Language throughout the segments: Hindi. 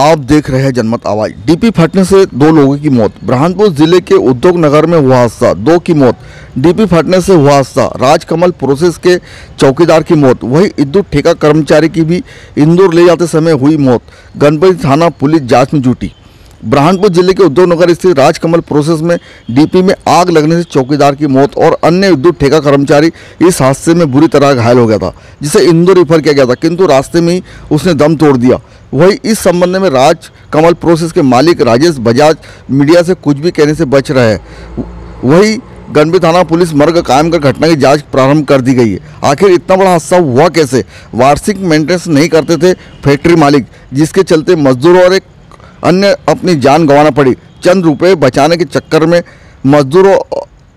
आप देख रहे हैं जनमत आवाज़। डीपी फटने से दो लोगों की मौत। ब्रहानपुर ज़िले के उद्योग नगर में हुआ हादसा, दो की मौत। डीपी फटने से हुआ हादसा, राजकमल प्रोसेस के चौकीदार की मौत। वही विद्युत ठेका कर्मचारी की भी इंदौर ले जाते समय हुई मौत। गणपति थाना पुलिस जाँच में जुटी। ब्रहानपुर ज़िले के उद्योग नगर स्थित राजकमल प्रोसेस में डीपी में आग लगने से चौकीदार की मौत और अन्य विद्युत ठेका कर्मचारी इस हादसे में बुरी तरह घायल हो गया था, जिसे इंदौर रिफर किया गया था, किंतु रास्ते में ही उसने दम तोड़ दिया। वही इस संबंध में राज कमल प्रोसेस के मालिक राजेश बजाज मीडिया से कुछ भी कहने से बच रहे हैं। वही गणपति थाना पुलिस मर्ग कायम कर घटना की जाँच प्रारंभ कर दी गई है। आखिर इतना बड़ा हादसा हुआ कैसे? वार्षिक मेंटेनेंस नहीं करते थे फैक्ट्री मालिक, जिसके चलते मजदूर और एक अन्य अपनी जान गंवाना पड़ी। चंद रुपए बचाने के चक्कर में मजदूरों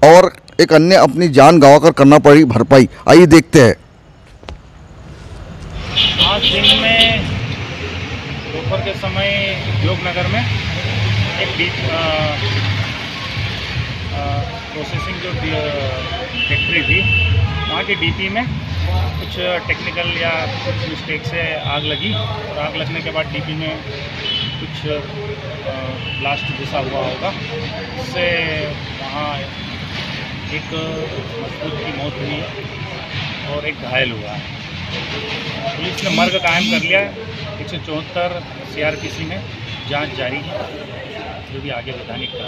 और एक अन्य अपनी जान गंवाकर करना पड़ी, भरपाई। आइए देखते हैं। आज दिन में दोपहर के समय योग नगर में एक डीप प्रोसेसिंग जो फैक्ट्री थी, वहाँ की डीपी में कुछ टेक्निकल या कुछ मिस्टेक से आग लगी और आग लगने के बाद डीपी में कुछ ब्लास्ट जैसा हुआ होगा। उससे वहाँ एक मजदूर की मौत हुई और एक घायल हुआ। है पुलिस ने मर्ग कायम कर लिया। है एक सौ चौहत्तर सी में जाँच जारी है जो भी आगे बताने का।